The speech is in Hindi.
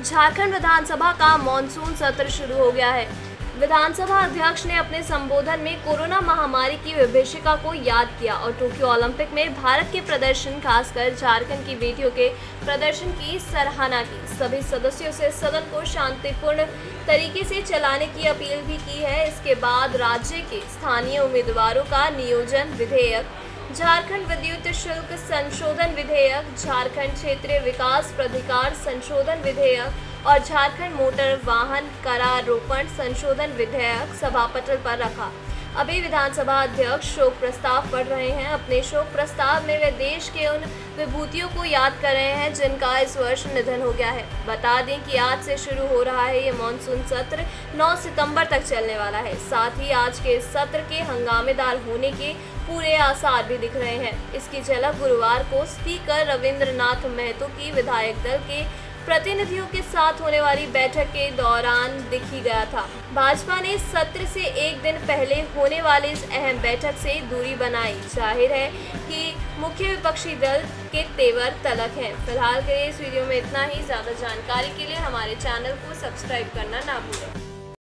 झारखंड विधानसभा का मानसून सत्र शुरू हो गया है। विधानसभा अध्यक्ष ने अपने संबोधन में कोरोना महामारी की विभीषिका को याद किया और टोक्यो ओलंपिक में भारत के प्रदर्शन, खासकर झारखंड की बेटियों के प्रदर्शन की सराहना की। सभी सदस्यों से सदन को शांतिपूर्ण तरीके से चलाने की अपील भी की है। इसके बाद राज्य के स्थानीय उम्मीदवारों का नियोजन विधेयक झारखंड विद्युत शुल्क संशोधन विधेयक, झारखंड क्षेत्रीय विकास प्राधिकार संशोधन विधेयक और झारखंड मोटर वाहन करारोपण संशोधन विधेयक सभापटल पर रखा। अभी विधानसभा अध्यक्ष शोक प्रस्ताव पढ़ रहे हैं। अपने शोक प्रस्ताव में वे देश के उन विभूतियों को याद कर रहे हैं, जिनका इस वर्ष निधन हो गया है। बता दें कि आज से शुरू हो रहा है ये मानसून सत्र। 9 सितंबर तक चलने वाला है। साथ ही आज के सत्र के हंगामेदार होने के पूरे आसार भी दिख रहे हैं। इसकी झलक गुरुवार को स्पीकर रविंद्रनाथ महतो की विधायक दल के प्रतिनिधियों के साथ होने वाली बैठक के दौरान दिखी गया था। भाजपा ने सत्र से एक दिन पहले होने वाली इस अहम बैठक से दूरी बनाई। ज़ाहिर है कि मुख्य विपक्षी दल के तेवर तलक हैं। फ़िलहाल के लिए इस वीडियो में इतना ही। ज़्यादा जानकारी के लिए हमारे चैनल को सब्सक्राइब करना ना भूलें।